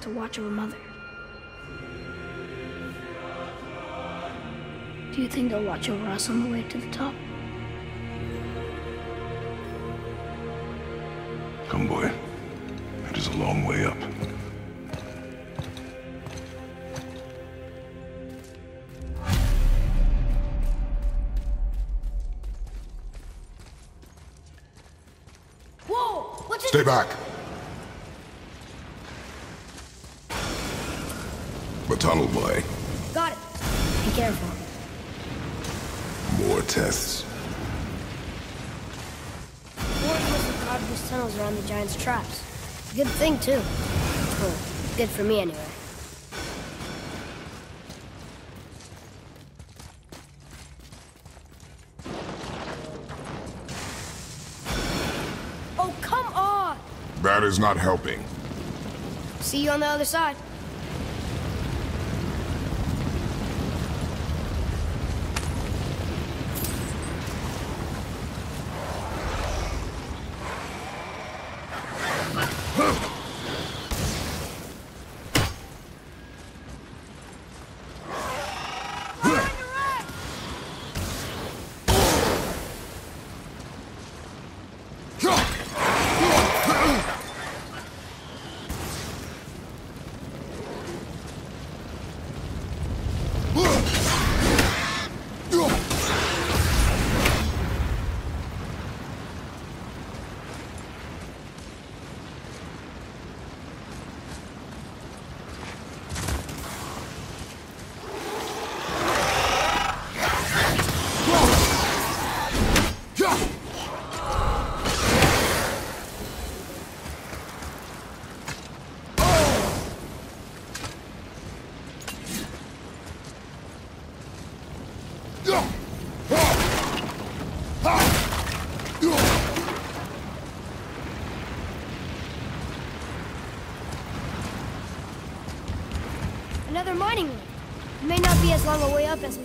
To watch over Mother. Do you think they'll watch over us on the way to the top? Tunnel, boy. Got it. Be careful. More tests. Wars must have carved these tunnels around the giant's traps. Good thing, too. Well, good for me, anyway. Oh, come on! That is not helping. See you on the other side. Mining. It may not be as long a way up as we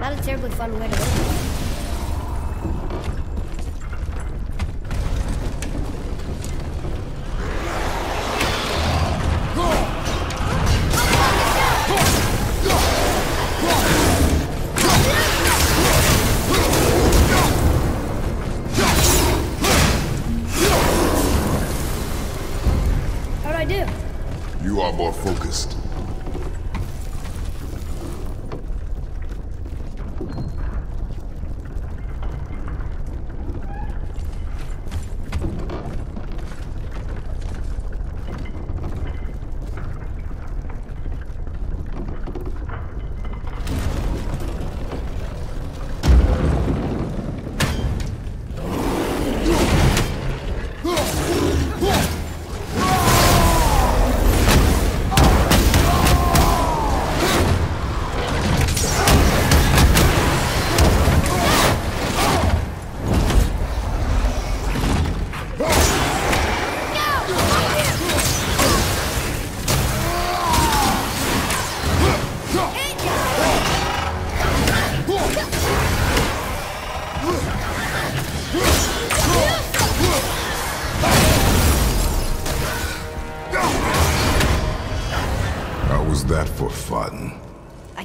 Not a terribly fun way to live.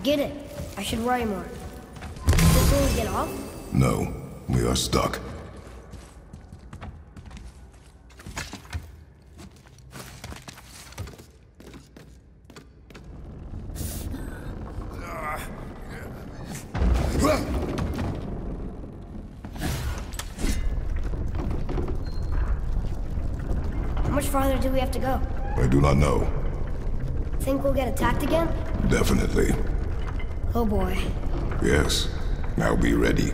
Get it. I should worry more. This we get off? No, we are stuck. How much farther do we have to go? I do not know. Think we'll get attacked again? Definitely. Oh boy. Yes. Now be ready.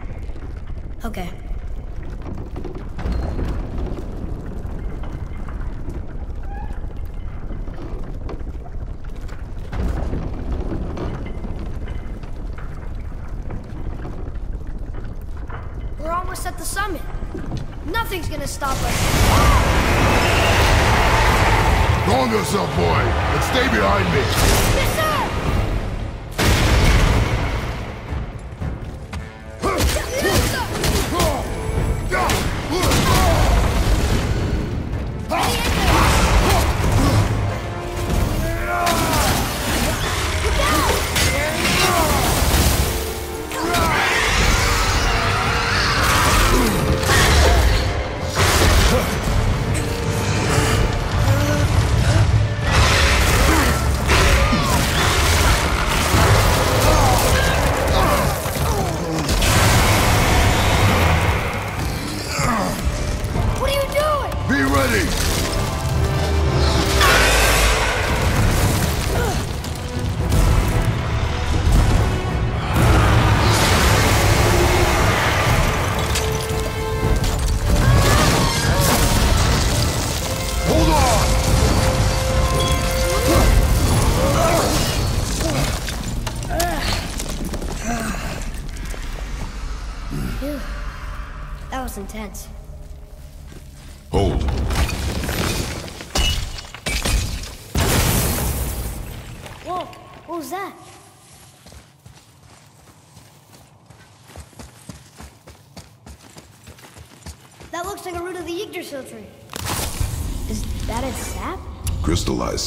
Okay. We're almost at the summit. Nothing's gonna stop us. Calm yourself, boy, and stay behind me.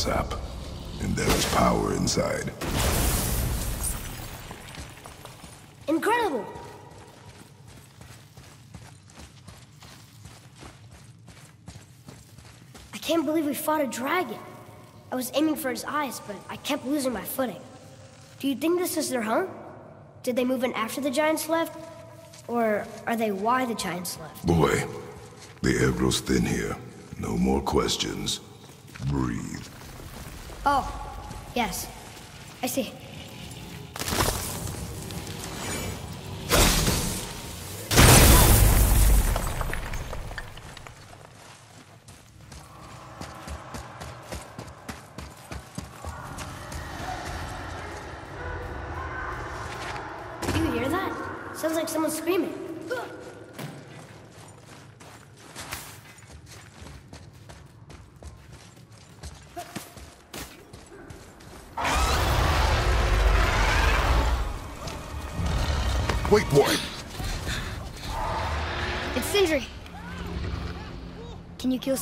sap. And there is power inside. Incredible! I can't believe we fought a dragon. I was aiming for his eyes, but I kept losing my footing. Do you think this is their home? Did they move in after the giants left? Or are they why the giants left? Boy, the air grows thin here. No more questions. Breathe. Oh, yes. I see.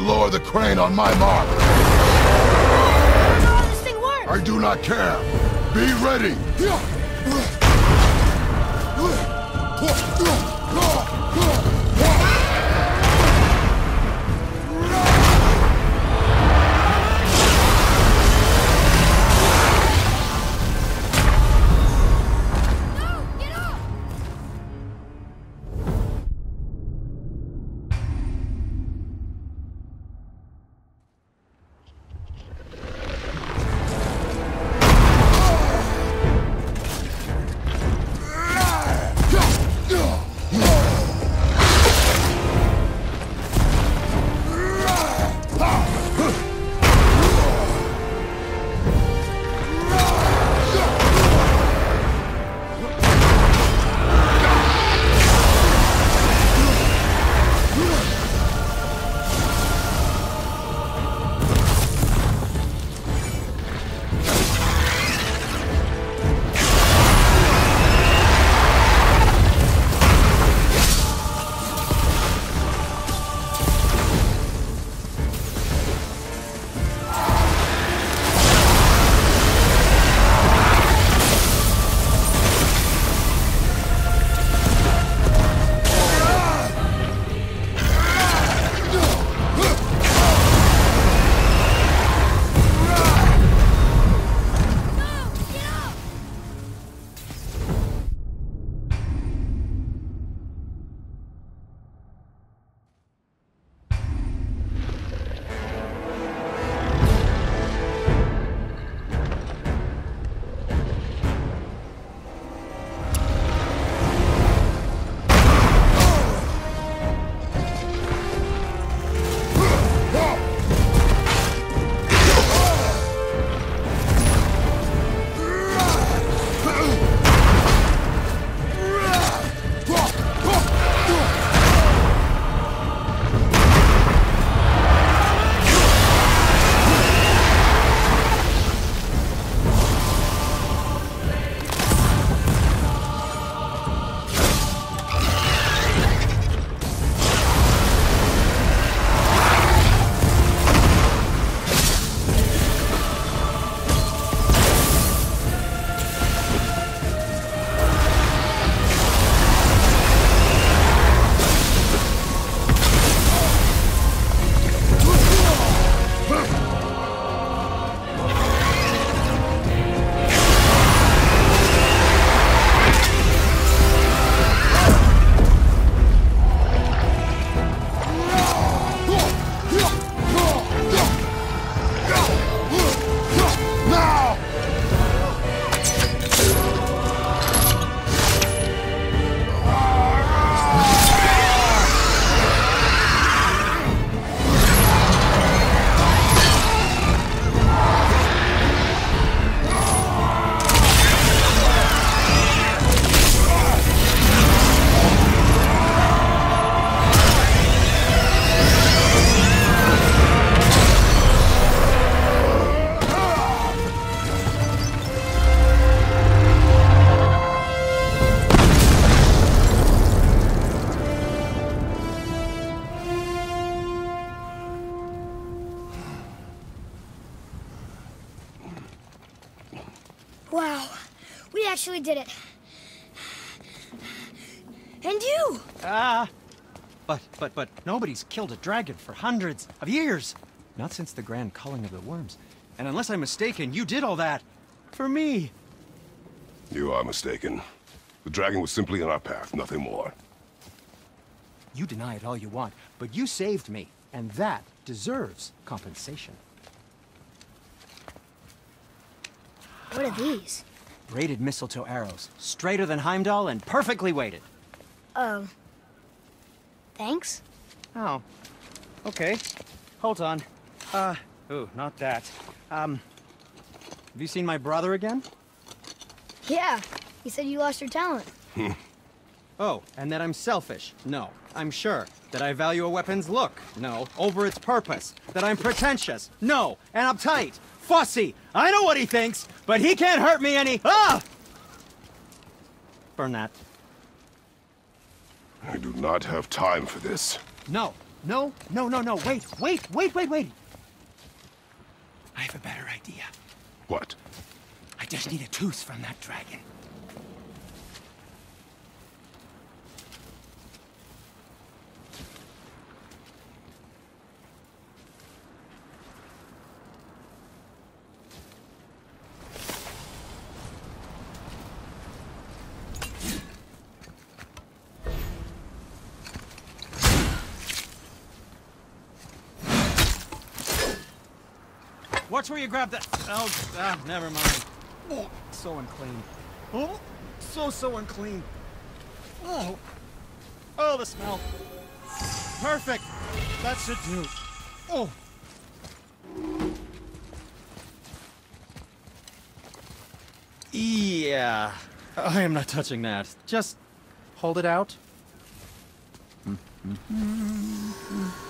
To lower the crane on my mark. How this thing work? I do not care. Be ready. Nobody's killed a dragon for hundreds of years. Not since the grand culling of the worms. And unless I'm mistaken, you did all that for me. You are mistaken. The dragon was simply in our path, nothing more. You deny it all you want, but you saved me, and that deserves compensation. What are these? Braided mistletoe arrows, straighter than Heimdall and perfectly weighted. Oh. Thanks? Oh. Okay. Hold on. Uh, ooh, not that. Um, have you seen my brother again? Yeah. he said you lost your talent. Oh, and that I'm selfish? No, I'm sure. That I value a weapon's look? No. Over its purpose? That I'm pretentious? No. And uptight? Fussy? I know what he thinks, but he can't hurt me any- Ah! Burn that. I do not have time for this. No, no, no, no, no. Wait, wait, wait, wait, wait. I have a better idea. What? I just need a tooth from that dragon. Where you grab that. Oh, ah, never mind. Oh, so unclean. Oh, so, so unclean. Oh, oh, the smell. Perfect. That should do. Oh. Yeah. I am not touching that. Just hold it out. Mm, mm, mm,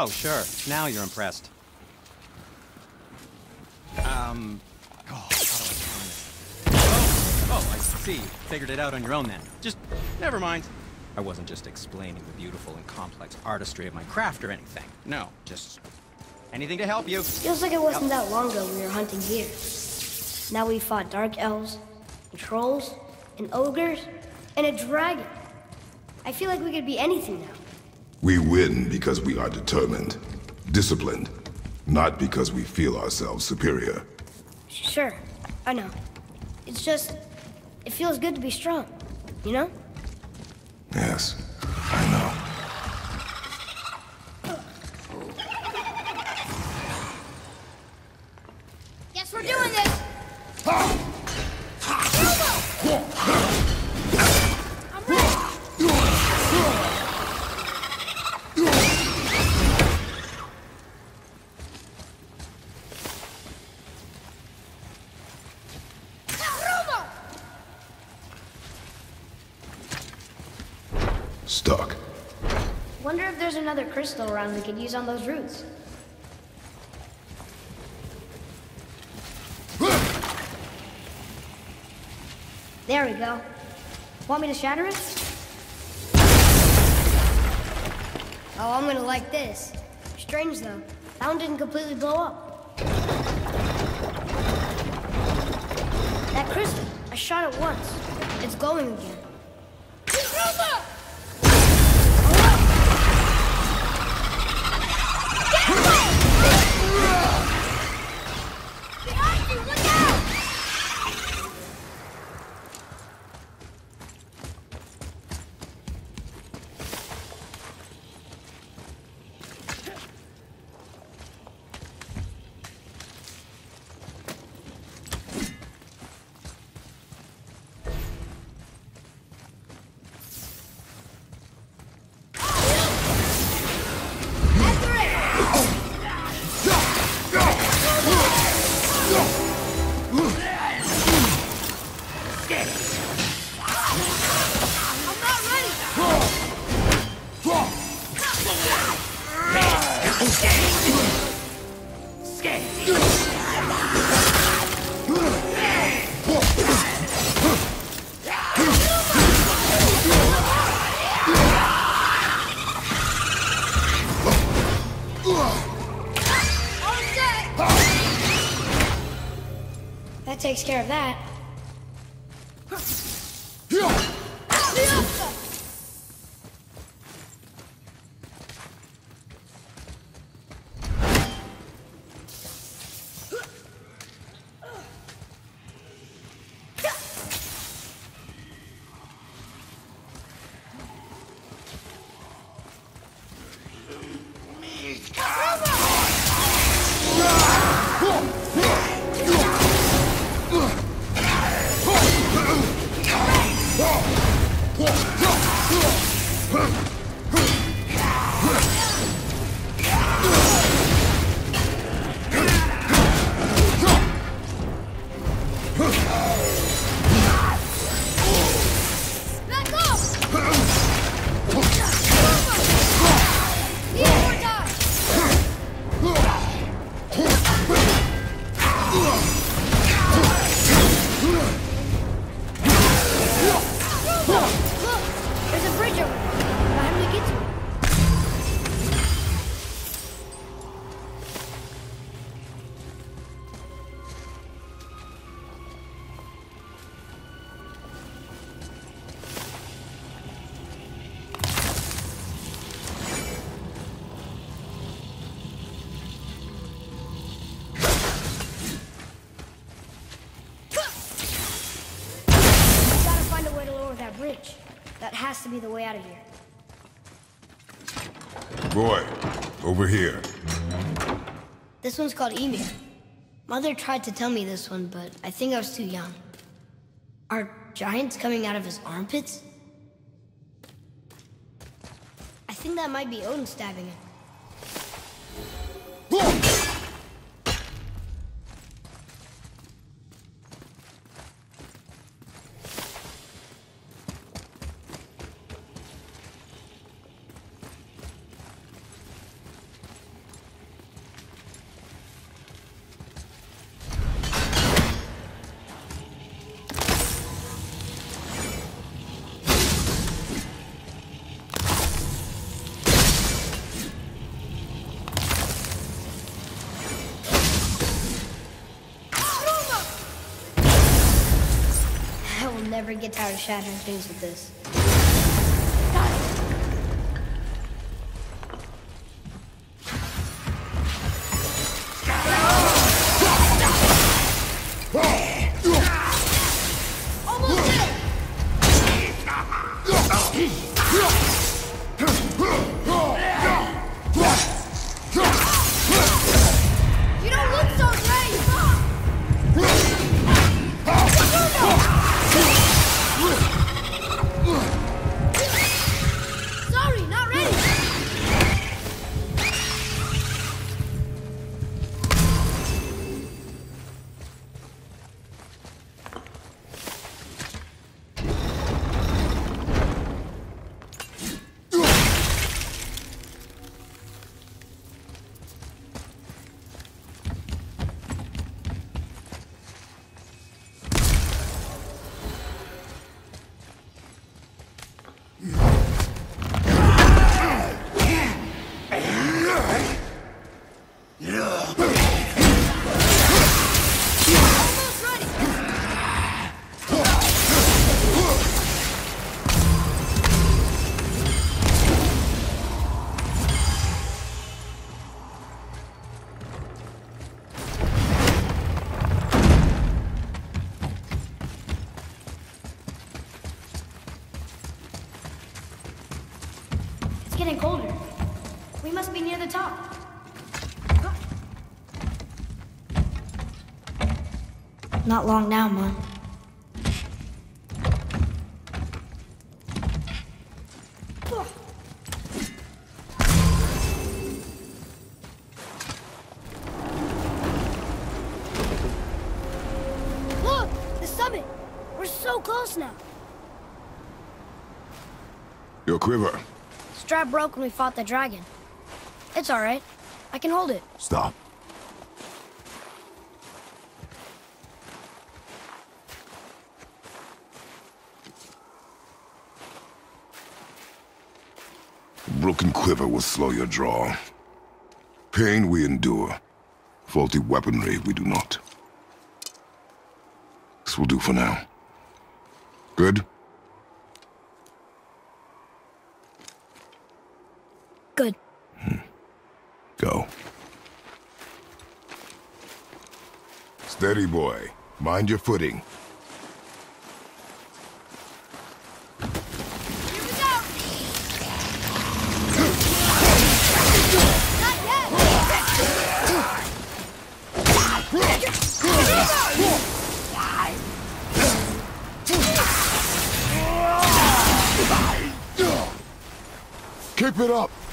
Oh, sure. Now you're impressed. Um... Oh, how do I? Oh, oh, I see. Figured it out on your own then. Just, never mind. I wasn't just explaining the beautiful and complex artistry of my craft or anything. No, just anything to help you. Feels like it wasn't that long ago we were hunting here. Now we fought dark elves, and trolls, and ogres, and a dragon. I feel like we could be anything now. We win because we are determined, disciplined, not because we feel ourselves superior. Sure, I know. It's just, it feels good to be strong, you know? Yes, crystal around we could use on those roots. There we go. Want me to shatter it? Oh, I'm gonna like this. Strange though. That one didn't completely blow up. That crystal, I shot it once. It's glowing again. That to be the way out of here. Boy, over here. This one's called Ymir. Mother tried to tell me this one, but I think I was too young. Are giants coming out of his armpits? I think that might be Odin stabbing him. Never get tired of shattering things with this. Must be near the top. Not long now, Mom. Look! The summit! We're so close now. Your quiver. Strap broke when we fought the dragon. It's alright. I can hold it. Stop. Broken quiver will slow your draw. Pain we endure. Faulty weaponry we do not. This will do for now. Good. Go. Steady, boy. Mind your footing. Keep it up!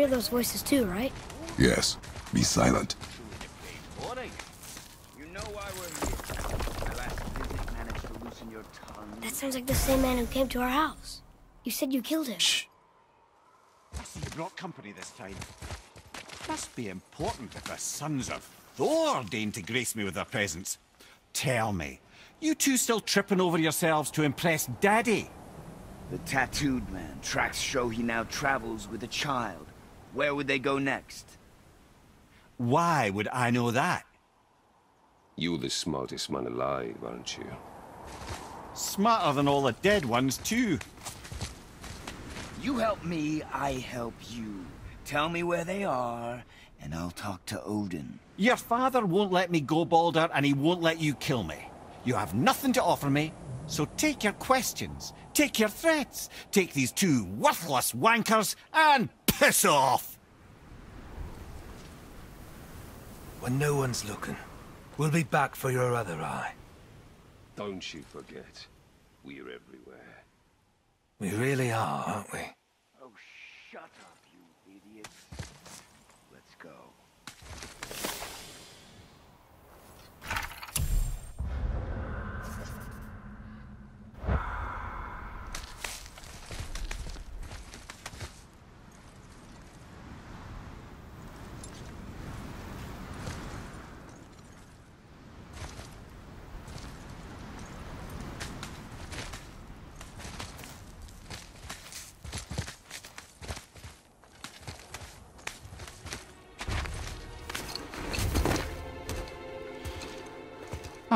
Hear those voices too, right? Yes. Be silent. You know why we're here. Last managed to loosen your tongue. That sounds like the same man who came to our house. You said you killed him. Shh. I see brought company this time. Must be important if the sons of Thor deign to grace me with their presence. Tell me, you two still tripping over yourselves to impress Daddy? The tattooed man. Tracks show he now travels with a child. Where would they go next? Why would I know that? You're the smartest man alive, aren't you? Smarter than all the dead ones, too. You help me, I help you. Tell me where they are, and I'll talk to Odin. Your father won't let me go, Balder, and he won't let you kill me. You have nothing to offer me, so take your questions, take your threats, take these two worthless wankers, and piss off! When no one's looking, we'll be back for your other eye. Don't you forget, we're everywhere. We really are, aren't we?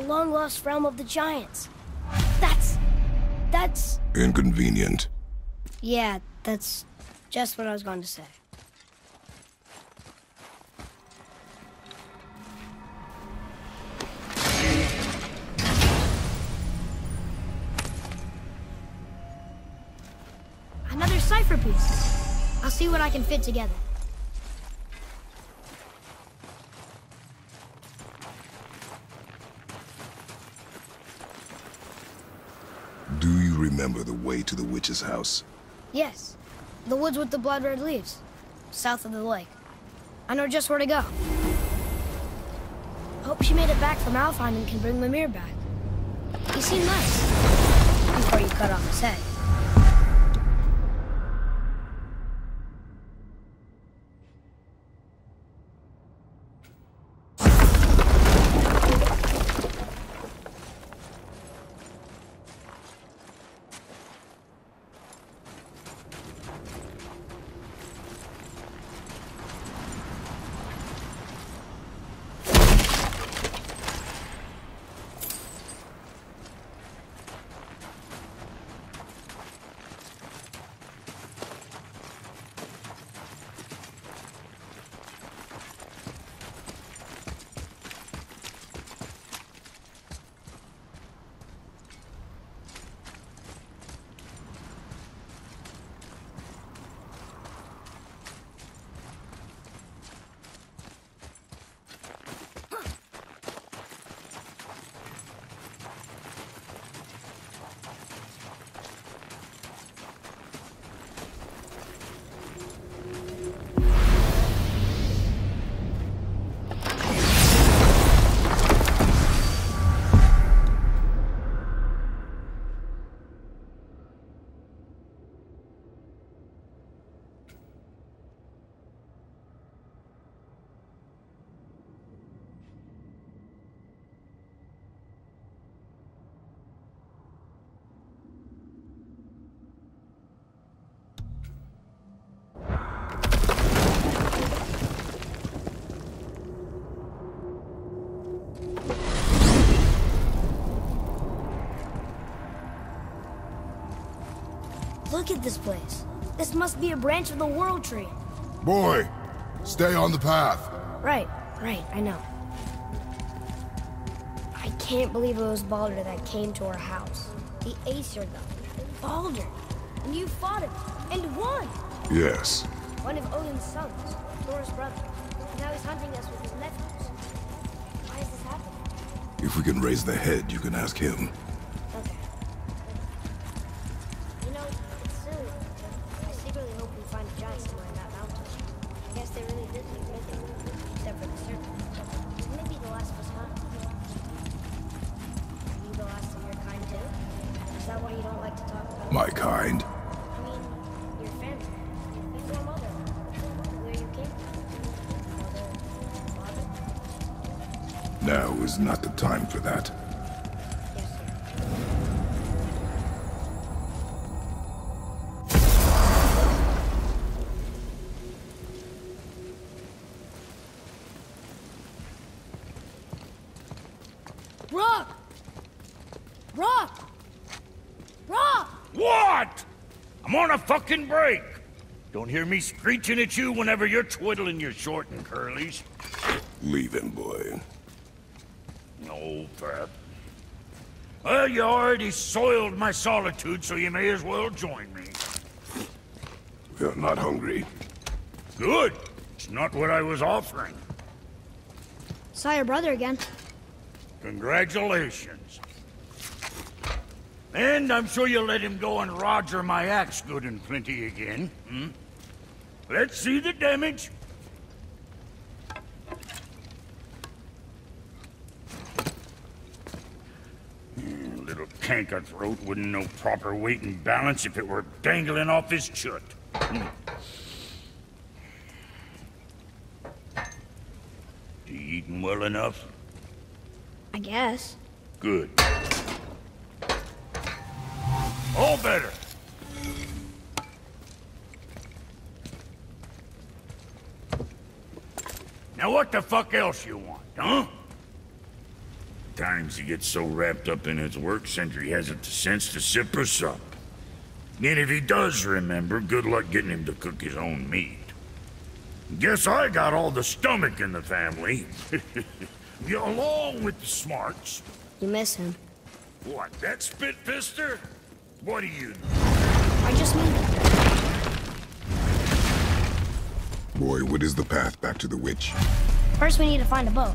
The long-lost realm of the Giants. That's... that's... Inconvenient. Yeah, that's just what I was going to say. Another cipher piece. I'll see what I can fit together. Do you remember the way to the witch's house? Yes. The woods with the blood red leaves. South of the lake. I know just where to go. Hope she made it back from Alfheim and can bring Mimir back. He seemed nice. Before you cut off his head. Look at this place. This must be a branch of the World Tree. Boy, stay on the path. Right, right, I know. I can't believe it was Balder that came to our house. The Aesir, though. Balder. And you fought him. And won! Yes. One of Odin's sons. Thor's brother. And now he's hunting us with his nephews. Why is this happening? If we can raise the head, you can ask him. Brok! Brok! Brok! What? I'm on a fucking break. Don't hear me screeching at you whenever you're twiddling your short and curlies. him, boy. No, Pep. Well, you already soiled my solitude, so you may as well join me. We are not hungry. Good. It's not what I was offering. Saw your brother again. Congratulations. And I'm sure you'll let him go and roger my axe good and plenty again, hmm? Let's see the damage. Hmm, Little canker throat wouldn't know proper weight and balance if it were dangling off his chut. You eating well enough? I guess. Good. All better. Now what the fuck else you want, huh? Times he gets so wrapped up in his work, Sindri hasn't the sense to sip or sup. And if he does remember, good luck getting him to cook his own meat. Guess I got all the stomach in the family. Yeah, Along with the smarts. You miss him. What, that spit-fister? What do you know? I just mean, Boy, what is the path back to the witch? first we need to find a boat.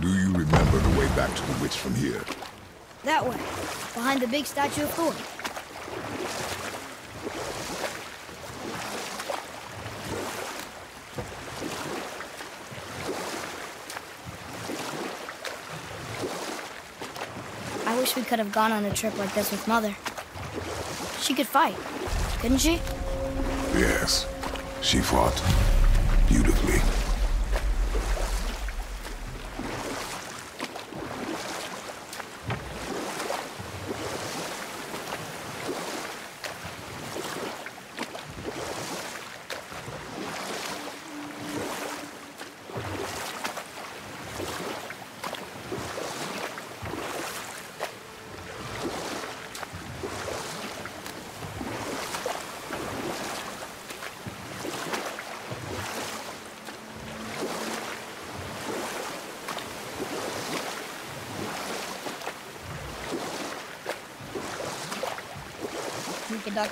Do you remember the way back to the witch from here? That way, behind the big statue of Thor. Wish we could have gone on a trip like this with Mother. She could fight, couldn't she? Yes. She fought. Beautifully.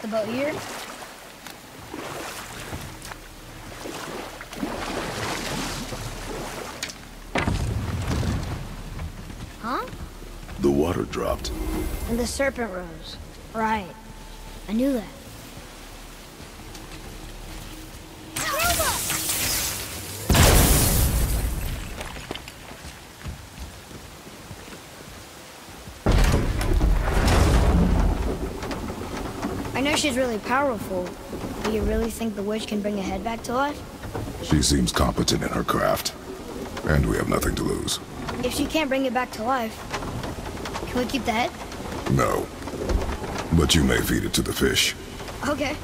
The boat here. Huh? The water dropped. And the serpent rose. Right. I knew that. I know she's really powerful, Do you really think the witch can bring a head back to life? She seems competent in her craft. And we have nothing to lose. If she can't bring it back to life, can we keep the head? No. But you may feed it to the fish. Okay.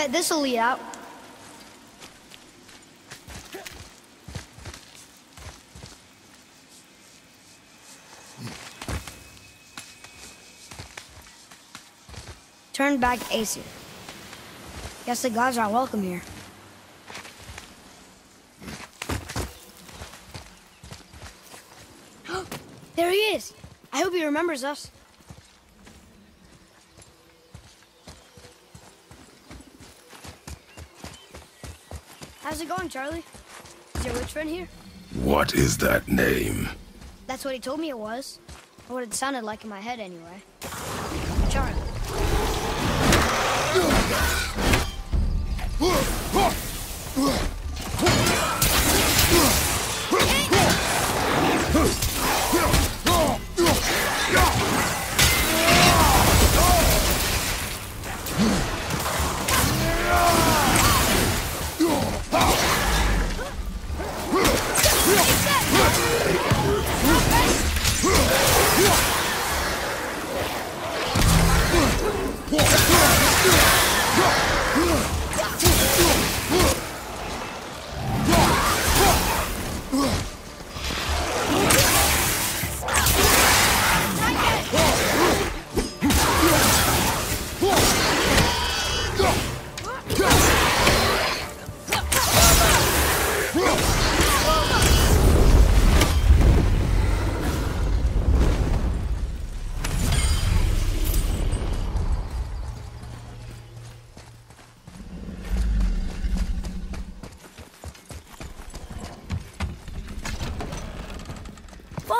Bet this'll lead out. Turn back Aesir. Guess the gods are welcome here. there he is! I hope he remembers us. How's it going, Charlie? Is your witch friend here? What is that name? That's what he told me it was. Or what it sounded like in my head, anyway. Charlie.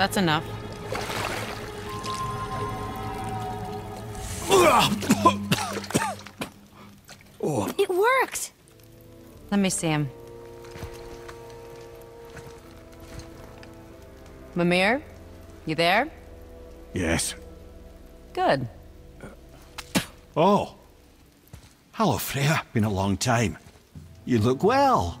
That's enough. It worked! Let me see him. Mimir? You there? Yes. Good. Oh. Hello, Freya. Been a long time. You look well.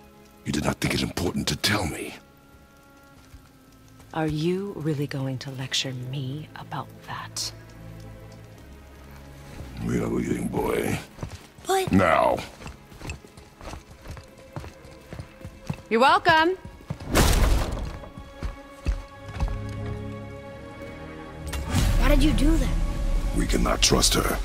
You did not think it important to tell me. Are you really going to lecture me about that? We are leaving, boy. But... Now. You're welcome. Why did you do that? We cannot trust her.